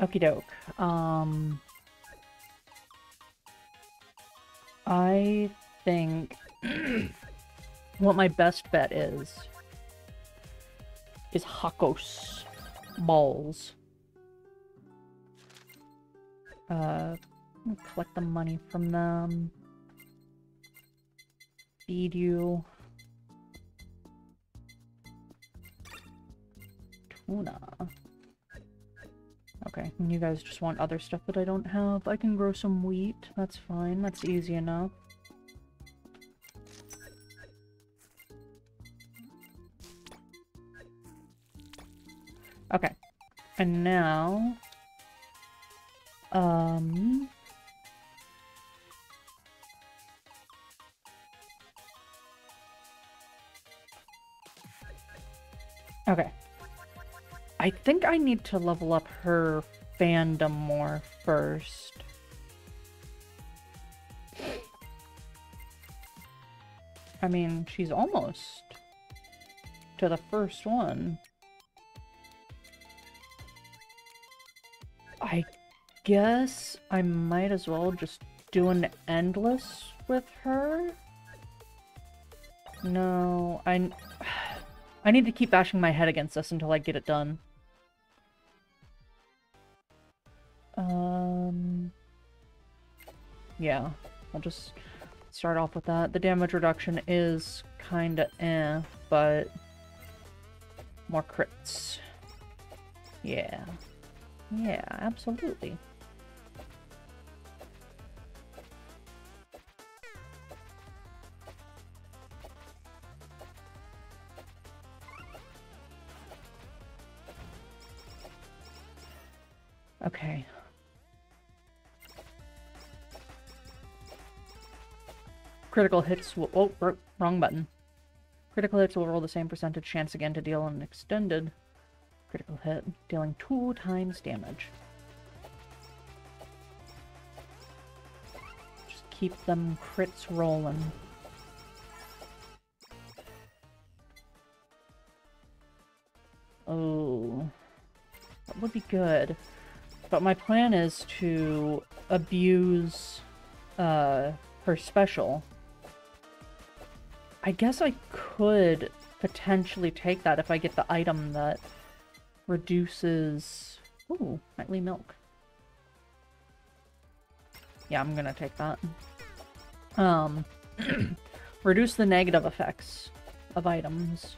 Okie doke. Um, I think what my best bet is is Hakos Baelz. Uh, collect the money from them. Feed you. Tuna. Okay, and you guys just want other stuff that I don't have. I can grow some wheat. That's fine. That's easy enough. Okay. And now... Um... Okay. I think I need to level up her fandom more first. I mean, she's almost to the first one. I guess I might as well just do an endless with her. No, I... I need to keep bashing my head against this until I get it done. Um... Yeah, I'll just start off with that. The damage reduction is kinda eh, but more crits. Yeah. Yeah, absolutely. Okay. Critical hits will- oh, wrong button. Critical hits will roll the same percentage chance again to deal an extended critical hit, dealing two times damage. Just keep them crits rolling. Oh, that would be good. But my plan is to abuse uh, her special. I guess I could potentially take that if I get the item that reduces... Ooh, knightly milk. Yeah, I'm gonna take that. Um, reduce the negative effects of items.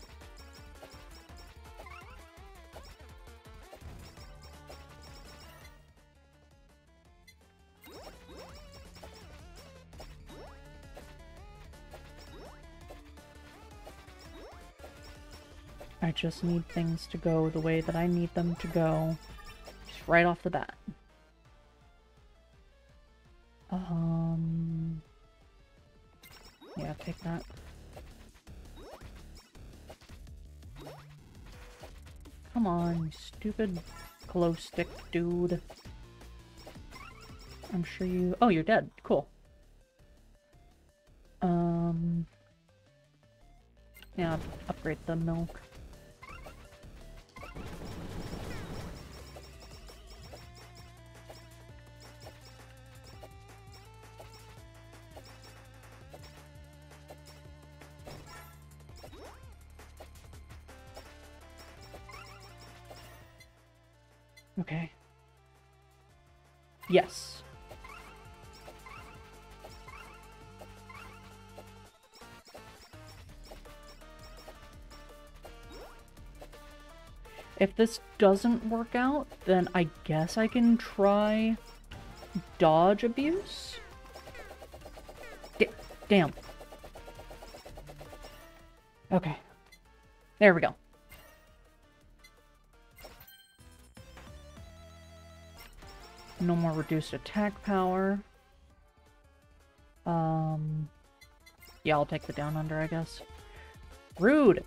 I just need things to go the way that I need them to go. Just right off the bat. Um... Yeah, take that. Come on, stupid glow stick dude. I'm sure you... Oh, you're dead. Cool. Um... Yeah, upgrade the milk. Yes. If this doesn't work out, then I guess I can try dodge abuse? D damn. Okay. There we go. No more reduced attack power. Um, yeah, I'll take the down under, I guess. Rude!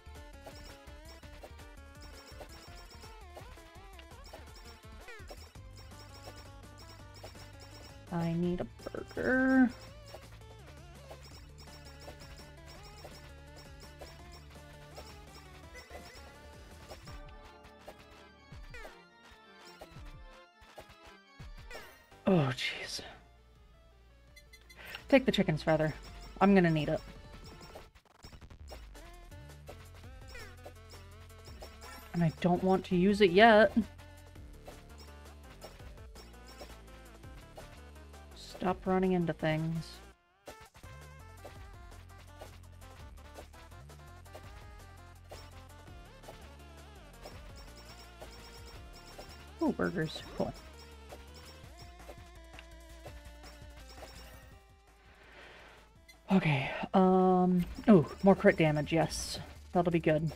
I need a burger. Take the chicken's feather. I'm gonna need it. And I don't want to use it yet. Stop running into things. Oh, burgers. Cool. Okay, um... Oh, more crit damage, yes. That'll be good.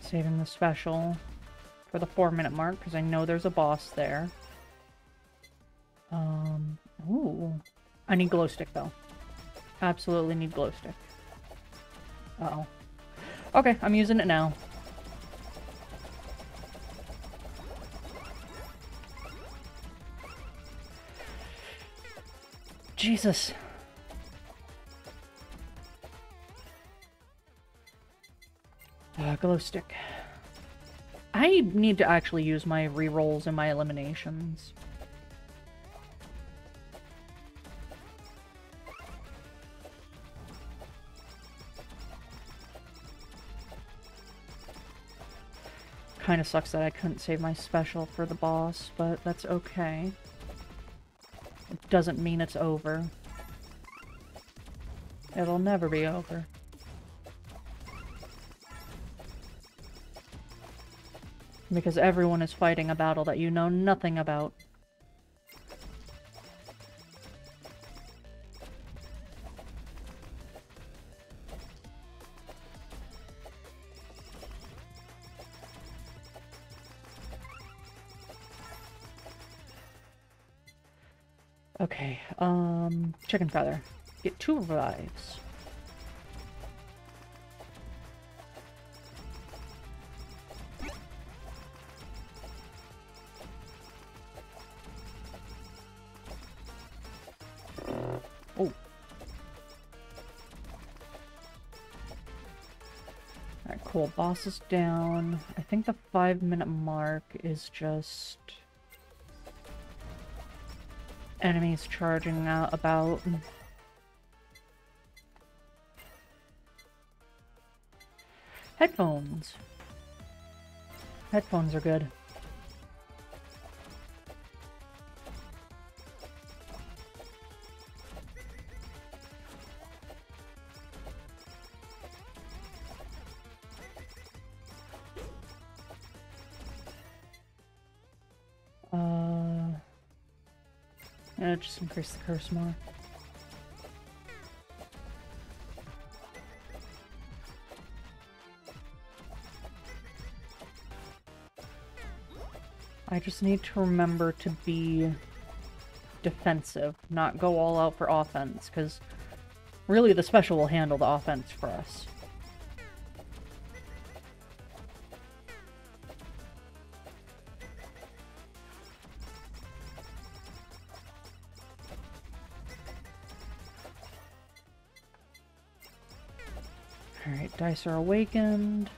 Saving the special for the four minute mark because I know there's a boss there. Um, ooh. I need glow stick though. Absolutely need glow stick. Uh oh. Okay, I'm using it now. Jesus. Uh, glow stick. I need to actually use my rerolls and my eliminations. Kinda sucks that I couldn't save my special for the boss, but that's okay. It doesn't mean it's over. It'll never be over. Because everyone is fighting a battle that you know nothing about. Okay, um, chicken feather. Get two revives. Oh. Alright, cool. Boss is down. I think the five minute mark is just enemies charging out about. Headphones. Headphones are good. Yeah, just increase the curse more. I just need to remember to be defensive, not go all out for offense, because really the special will handle the offense for us. Are awakened.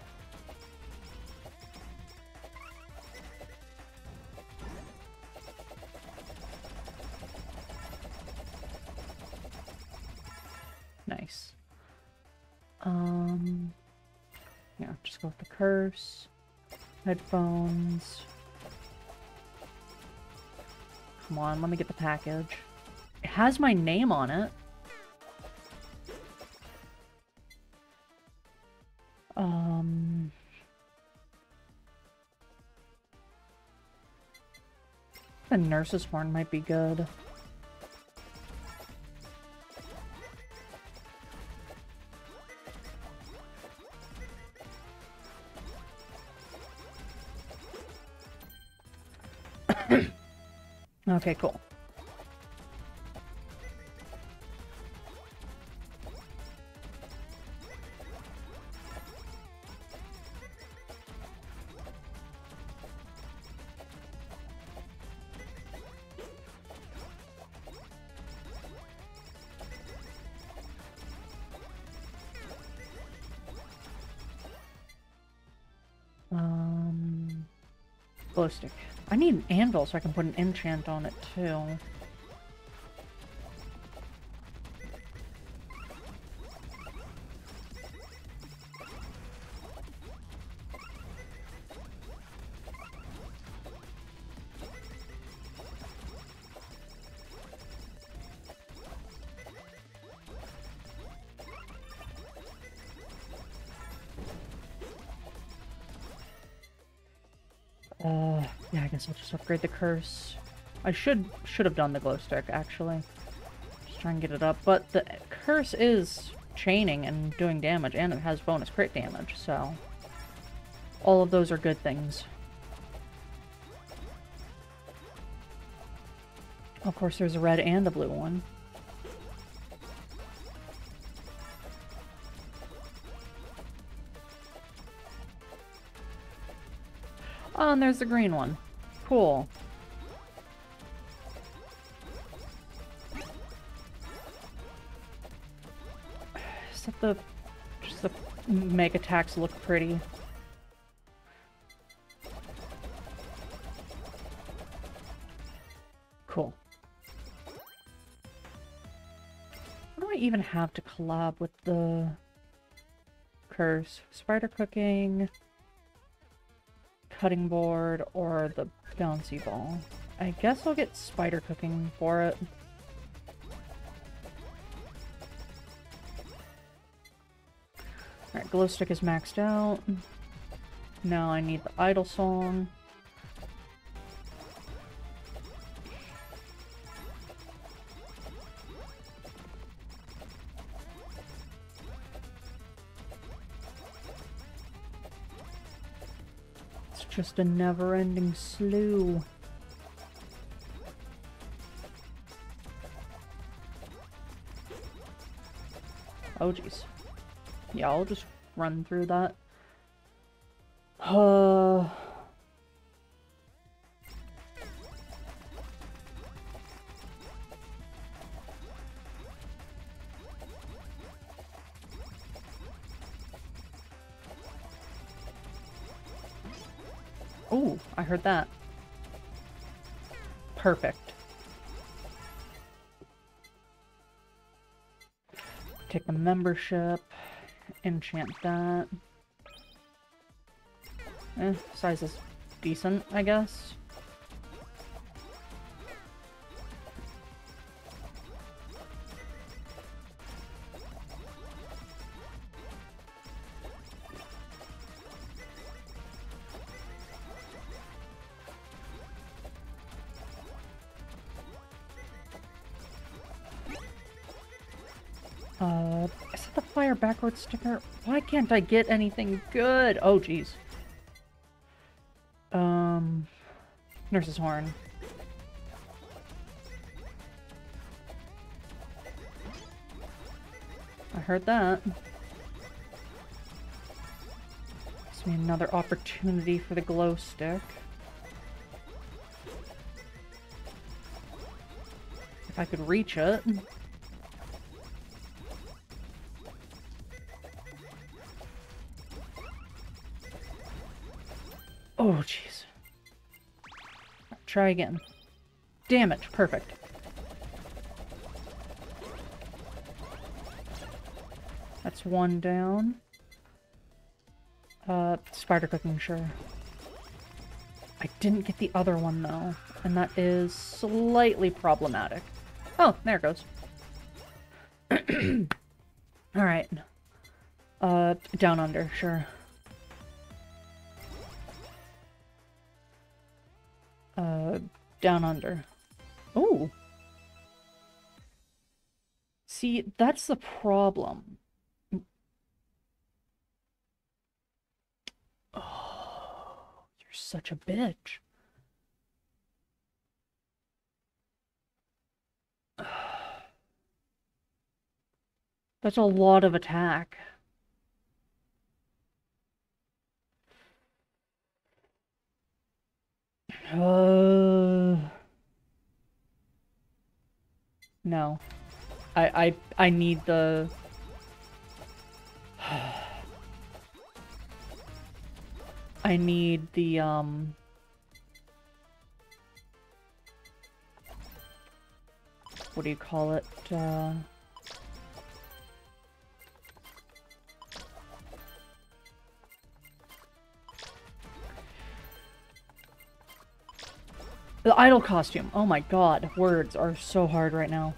Nice. Um, yeah, just go with the curse. Headphones. Come on, let me get the package. It has my name on it. The nurse's horn might be good. okay, cool. Glow stick. I need an anvil so I can put an enchant on it too. Guess I'll just upgrade the curse. I should should have done the glow stick, actually. Just try and get it up. But the curse is chaining and doing damage, and it has bonus crit damage, so... All of those are good things. Of course, there's a red and a blue one. Oh, and there's the green one. Cool. Just the just the make attacks look pretty. Cool. What do I even have to collab with the curse? Spider cooking cutting board or the bouncy ball. I guess I'll get spider cooking for it. Alright, glow stick is maxed out. Now I need the idol song. Just a never-ending slew. Oh, jeez. Yeah, I'll just run through that. Uh... heard that. Perfect. Take the membership, enchant that. Eh, size is decent, I guess. Uh, is that the fire backwards sticker? Why can't I get anything good? Oh, jeez. Um, Nurse's Horn. I heard that. Gives me another opportunity for the glow stick. If I could reach it. Try again. Damn it, Perfect. That's one down. Uh, spider cooking, sure. I didn't get the other one, though. And that is slightly problematic. Oh, there it goes. Alright. Uh, down under, sure. Down under. Oh. See, that's the problem. Oh, you're such a bitch. That's a lot of attack. Uh, no. I, I, I need the... I need the, um... What do you call it? Uh... the idol costume. Oh my god, words are so hard right now.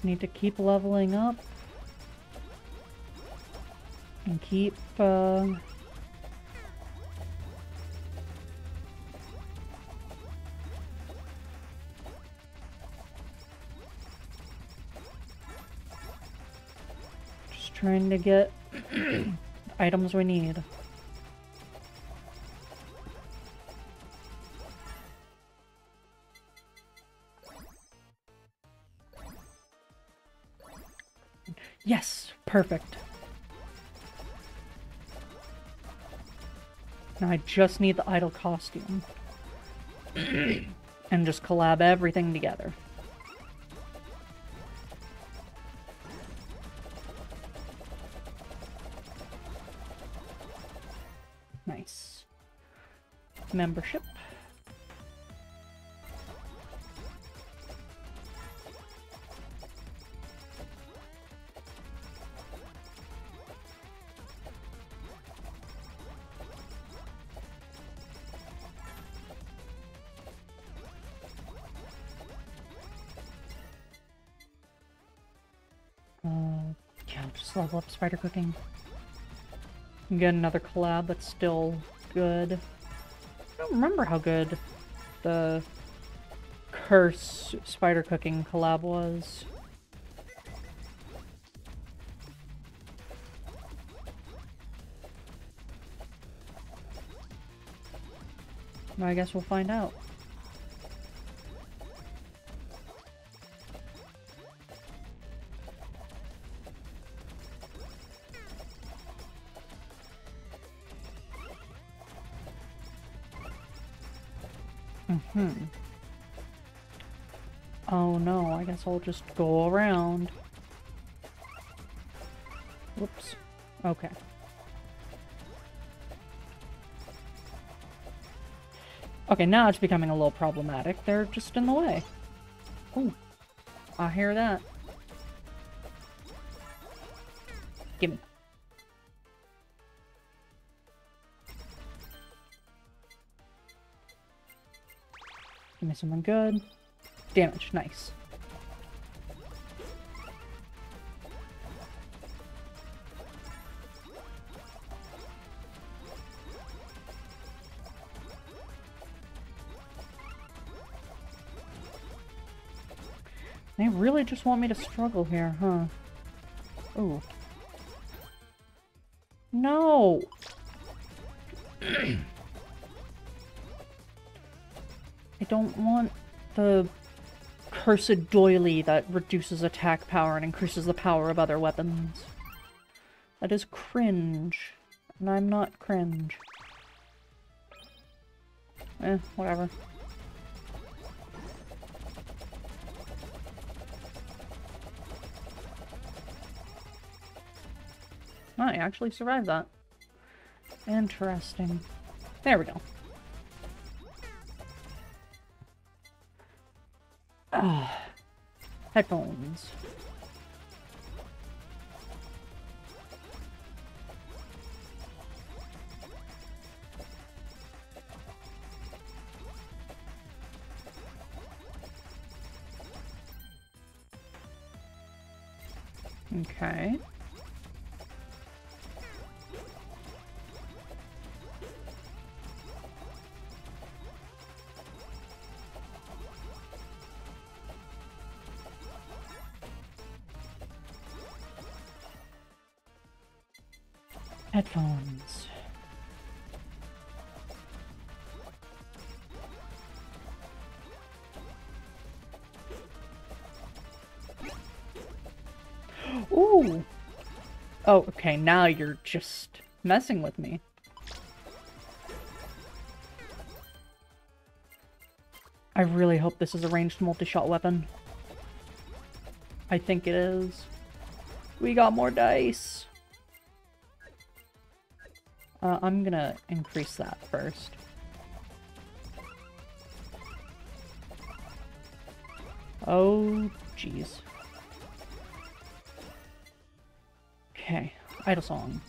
Just need to keep leveling up. And keep, uh... Just trying to get items we need. Perfect. Now I just need the idol costume. and just collab everything together. Nice. Membership. Spider cooking. Get another collab that's still good. I don't remember how good the curse spider cooking collab was. I guess we'll find out. Hmm. Oh no, I guess I'll just go around. Whoops. Okay. Okay, now it's becoming a little problematic. They're just in the way. Oh, I hear that. Gimme. Someone good. Damage, nice. They really just want me to struggle here, huh? Ooh. No! I don't want the cursed doily that reduces attack power and increases the power of other weapons. That is cringe. And I'm not cringe. Eh, whatever. I actually survived that. Interesting. There we go. Headphones. Okay. Headphones. Ooh! Oh, okay, now you're just messing with me. I really hope this is a ranged multi-shot weapon. I think it is. We got more dice! Uh, I'm gonna increase that first. Oh, jeez. Okay, idol song.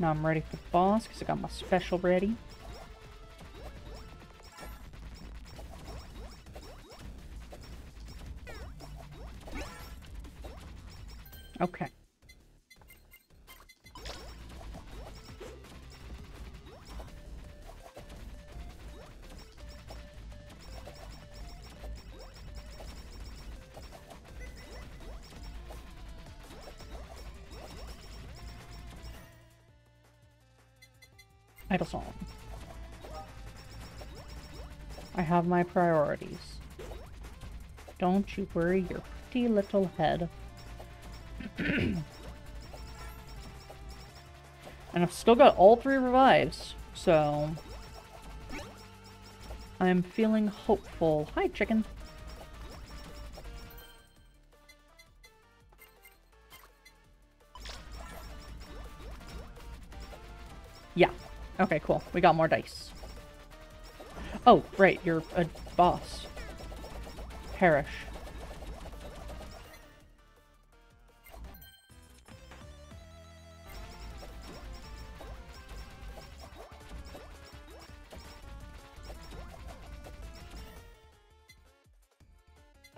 Now I'm ready for the boss because I got my special ready. Okay. I have my priorities. Don't you worry your pretty little head. and I've still got all three revives, so... I'm feeling hopeful. Hi, chicken. Okay, cool. We got more dice. Oh, right, you're a boss. Perish.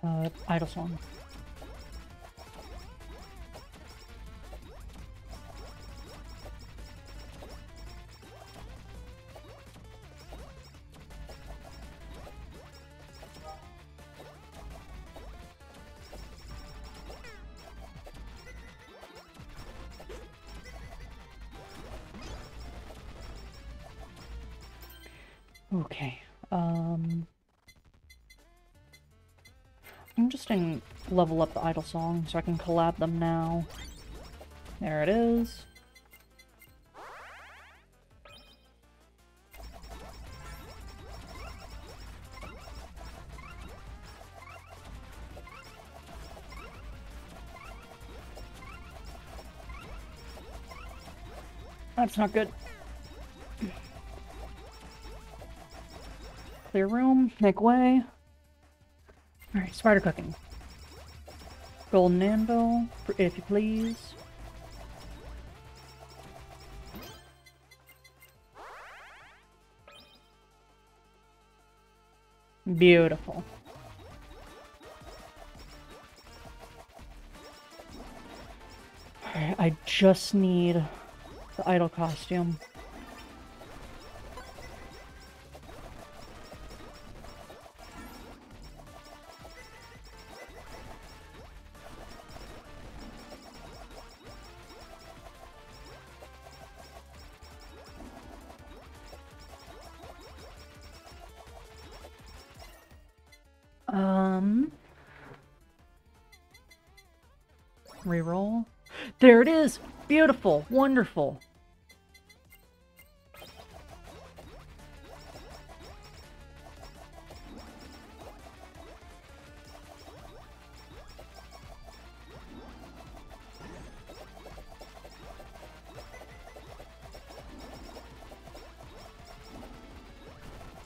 Uh, idol song. Um... I'm just gonna level up the idol song so I can collab them now. There it is. That's not good. Clear room, make way. Alright, spider cooking. Golden anvil, if you please. Beautiful. Alright, I just need the idol costume. Reroll. There it is! Beautiful! Wonderful!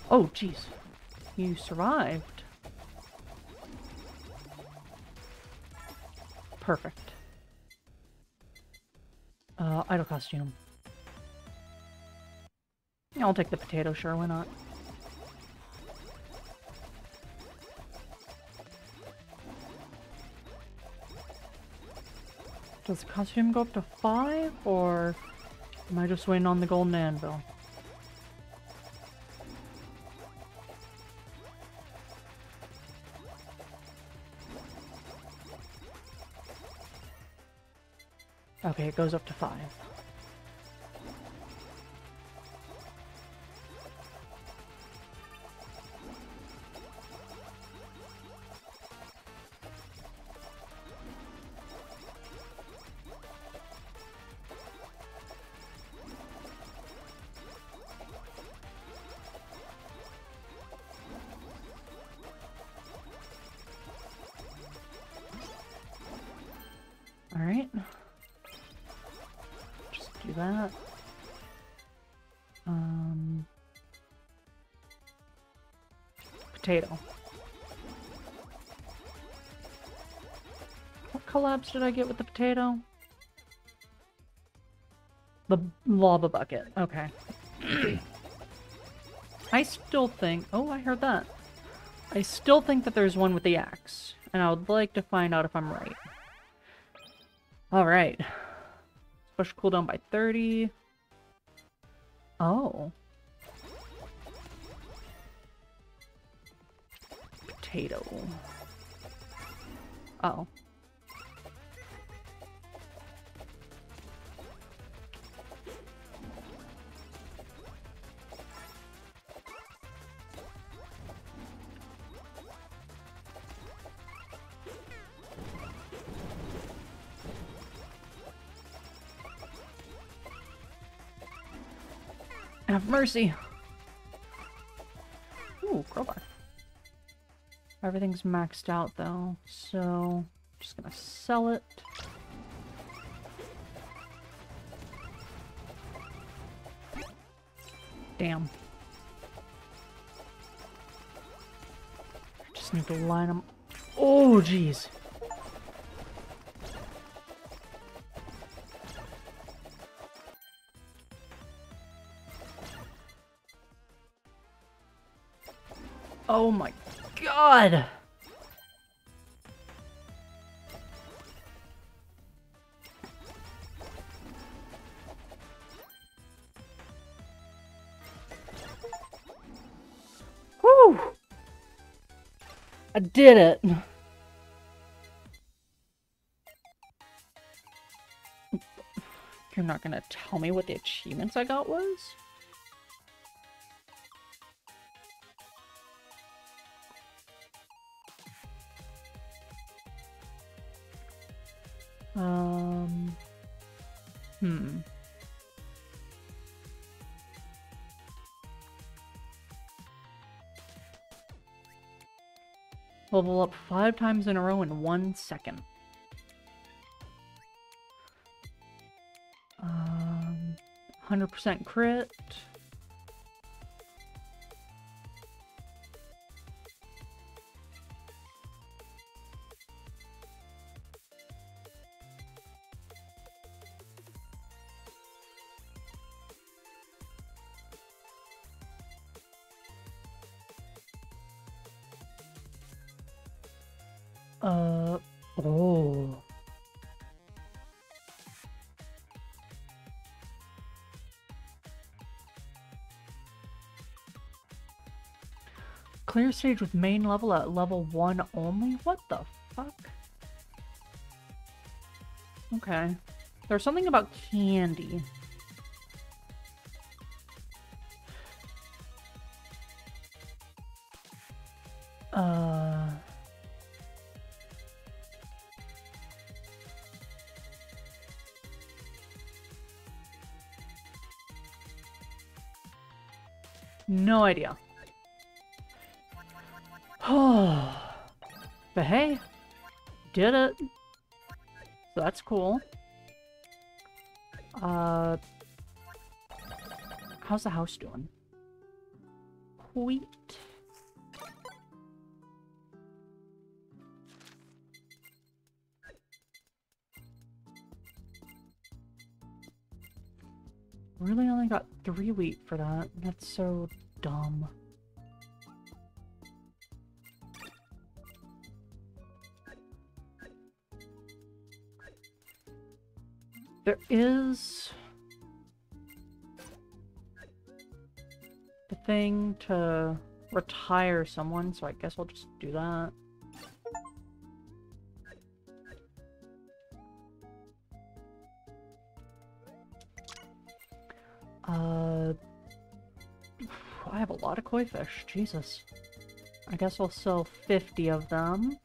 Oh, jeez. You survived. Perfect. Costume. I'll take the potato, sure, why not? Does the costume go up to five, or am I just waiting on the golden anvil? Goes up to five. Potato. What collabs did I get with the potato? The lava bucket. Okay. I still think... Oh, I heard that. I still think that there's one with the axe. And I would like to find out if I'm right. Alright. Push cooldown by 30. Oh. Potato. Oh. Have mercy. Everything's maxed out though, so just gonna sell it. Damn. Just need to line them. Oh, jeez. Oh my god! Whew! I did it! You're not gonna tell me what the achievements I got was? Um. Hmm. Level up five times in a row in one second. Um, 100% crit. Clear stage with main level at level 1 only? What the fuck? Okay. There's something about candy. Uh... No idea. Oh, but hey, did it. So that's cool. Uh, how's the house doing? Wheat. Really only got three wheat for that. That's so dumb. There is... the thing to retire someone, so I guess I'll just do that. Uh, I have a lot of koi fish. Jesus. I guess I'll sell 50 of them.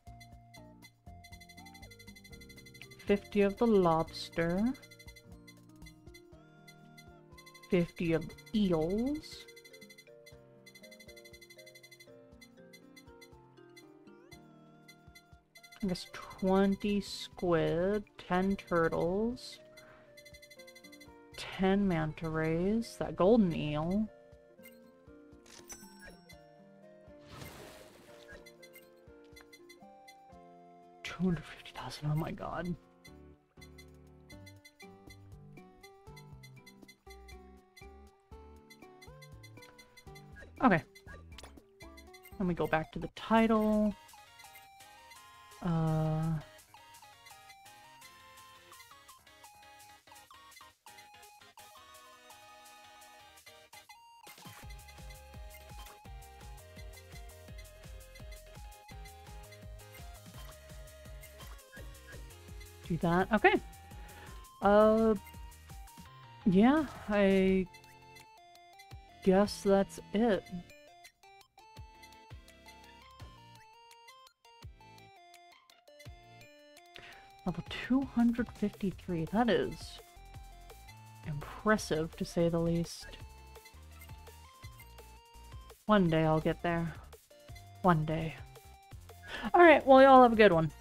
50 of the lobster. 50 of eels. I guess 20 squid, 10 turtles, 10 manta rays, that golden eel. Two hundred fifty thousand. Oh my god. Okay. Let me go back to the title. Uh... Do that. Okay. Uh... Yeah, I guess that's it. Level 253. That is impressive, to say the least. One day I'll get there. One day. Alright, well, y'all have a good one.